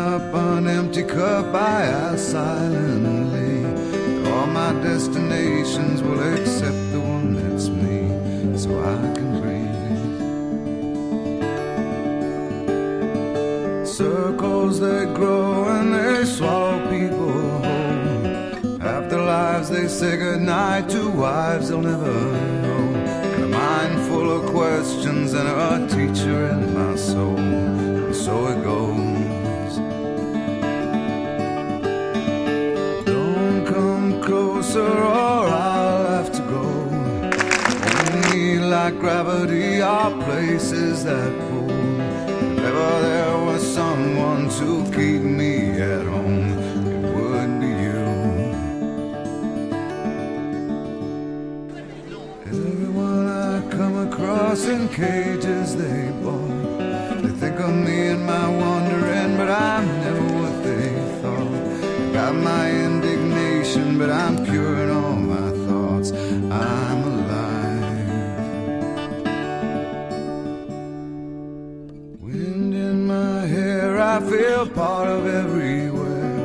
up an empty cup, I ask silently. My destinations will accept the one that's me, so I can breathe. Circles they grow and they swallow people whole. After lives they say goodnight to wives they'll never know. And a mind full of questions and a teacher in my closer or I'll have to go. Only like gravity are places that pull. If ever there was someone to keep me at home, it would be you. Is everyone I come across in cages they bought? They think of me and my wandering, I'm pure in all my thoughts. I'm alive. Wind in my hair, I feel part of everywhere.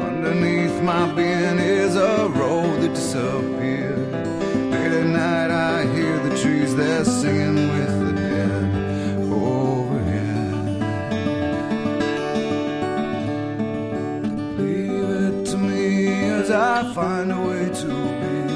Underneath my being is a road that disappeared. Late at night, I hear the trees, they're singing with me as I find a way to be.